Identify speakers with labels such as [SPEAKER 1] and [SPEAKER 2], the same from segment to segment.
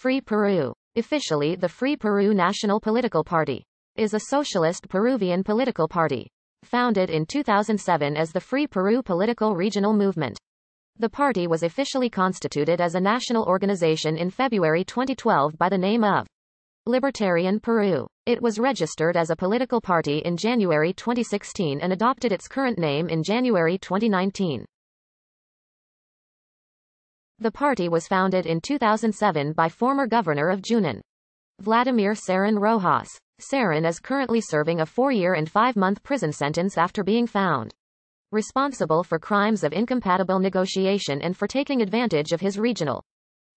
[SPEAKER 1] Free Peru, officially the Free Peru National Political Party, is a socialist Peruvian political party. Founded in 2007 as the Free Peru Political Regional Movement. The party was officially constituted as a national organization in February 2012 by the name of Libertarian Peru. It was registered as a political party in January 2016 and adopted its current name in January 2019. The party was founded in 2007 by former governor of Junin, Vladimir Cerrón Rojas. Cerrón is currently serving a four-year and five-month prison sentence after being found responsible for crimes of incompatible negotiation and for taking advantage of his regional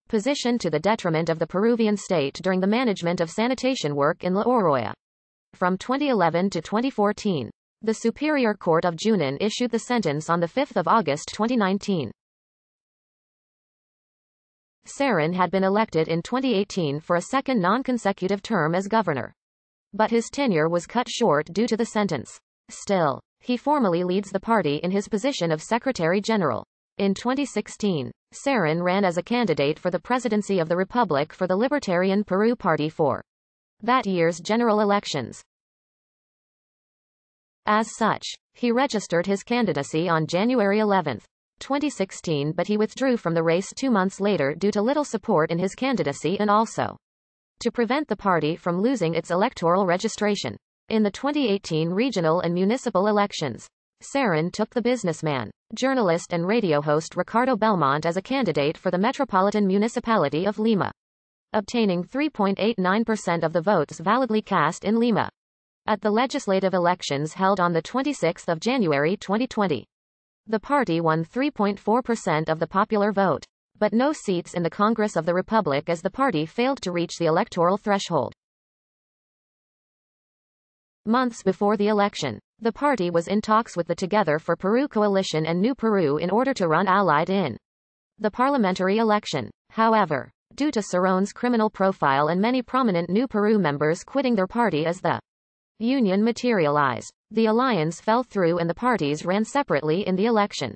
[SPEAKER 1] position to the detriment of the Peruvian state during the management of sanitation work in La Oroya. From 2011 to 2014, the Superior Court of Junin issued the sentence on 5 August 2019. Cerrón had been elected in 2018 for a second non-consecutive term as governor. But his tenure was cut short due to the sentence. Still, he formally leads the party in his position of Secretary General. In 2016, Cerrón ran as a candidate for the presidency of the Republic for the Libertarian Peru Party for that year's general elections. As such, he registered his candidacy on January 11, 2016 but he withdrew from the race two months later due to little support in his candidacy and also to prevent the party from losing its electoral registration. In the 2018 regional and municipal elections, Cerrón took the businessman, journalist and radio host Ricardo Belmont as a candidate for the Metropolitan Municipality of Lima, obtaining 3.89% of the votes validly cast in Lima. At the legislative elections held on 26 January 2020, the party won 3.4% of the popular vote, but no seats in the Congress of the Republic as the party failed to reach the electoral threshold. Months before the election, the party was in talks with the Together for Peru coalition and New Peru in order to run allied in the parliamentary election. However, due to Cerrón's criminal profile and many prominent New Peru members quitting their party as the union materialize. The alliance fell through and the parties ran separately in the election,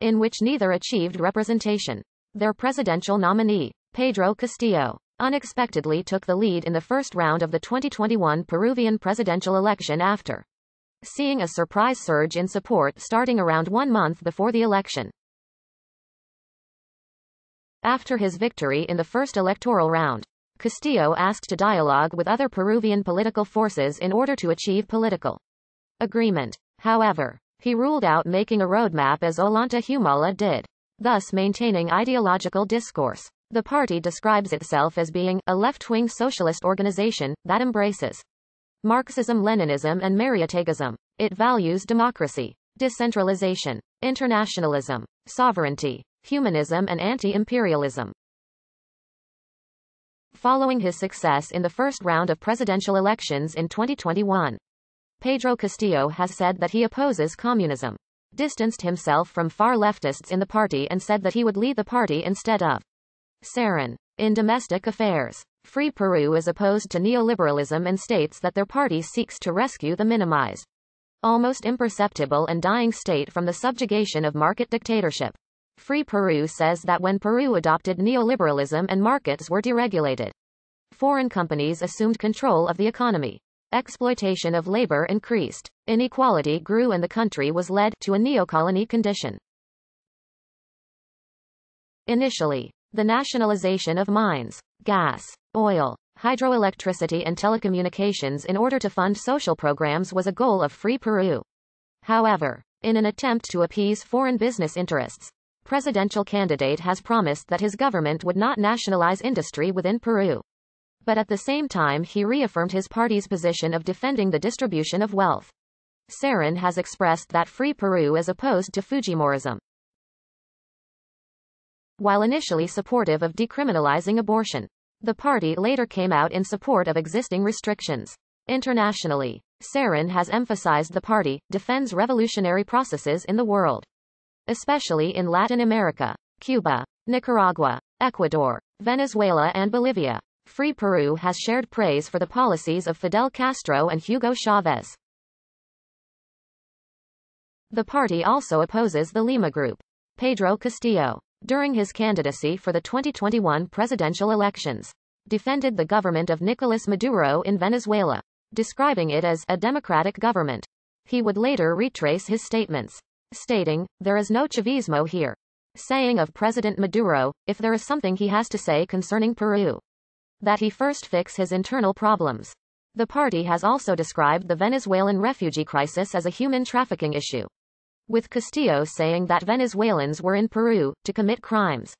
[SPEAKER 1] in which neither achieved representation. Their presidential nominee, Pedro Castillo, unexpectedly took the lead in the first round of the 2021 Peruvian presidential election after seeing a surprise surge in support starting around one month before the election. After his victory in the first electoral round, Castillo asked to dialogue with other Peruvian political forces in order to achieve political agreement. However, he ruled out making a roadmap as Ollanta Humala did, thus maintaining ideological discourse. The party describes itself as being a left-wing socialist organization that embraces Marxism-Leninism and Mariáteguism. It values democracy, decentralization, internationalism, sovereignty, humanism and anti-imperialism. Following his success in the first round of presidential elections in 2021, Pedro Castillo has said that he opposes communism, distanced himself from far leftists in the party and said that he would lead the party instead of Cerrón. In domestic affairs, Free Peru is opposed to neoliberalism and states that their party seeks to rescue the minimized, almost imperceptible and dying state from the subjugation of market dictatorship. Free Peru says that when Peru adopted neoliberalism and markets were deregulated, foreign companies assumed control of the economy. Exploitation of labor increased, inequality grew and the country was led to a neocolony condition. Initially, the nationalization of mines, gas, oil, hydroelectricity and telecommunications in order to fund social programs was a goal of Free Peru. However, in an attempt to appease foreign business interests, presidential candidate has promised that his government would not nationalize industry within Peru. But at the same time he reaffirmed his party's position of defending the distribution of wealth. Cerrón has expressed that Free Peru is opposed to Fujimorism. While initially supportive of decriminalizing abortion, the party later came out in support of existing restrictions. Internationally, Cerrón has emphasized the party defends revolutionary processes in the world especially in Latin America, Cuba, Nicaragua, Ecuador, Venezuela and Bolivia. Free Peru has shared praise for the policies of Fidel Castro and Hugo Chavez. The party also opposes the Lima Group. Pedro Castillo, during his candidacy for the 2021 presidential elections. Defended the government of Nicolas Maduro in Venezuela, describing it as a democratic government. He would later retrace his statements, stating, There is no Chavismo here. Saying of President Maduro, if there is something he has to say concerning Peru, that he first fix his internal problems. The party has also described the Venezuelan refugee crisis as a human trafficking issue. With Castillo saying that Venezuelans were in Peru to commit crimes.